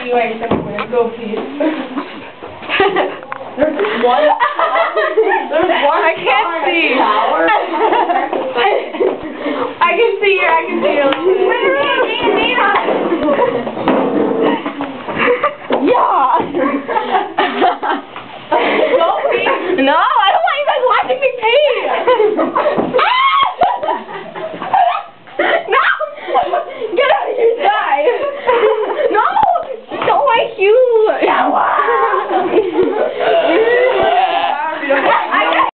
Go, please. There's one. There's one. I can't see. I can see you. I can see you. Yeah. Go, please. No.